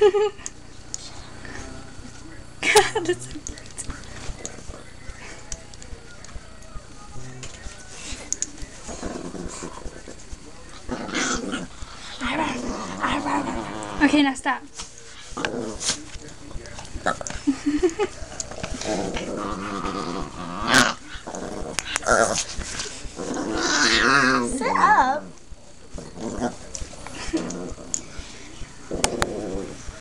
God, that's so Okay, now stop.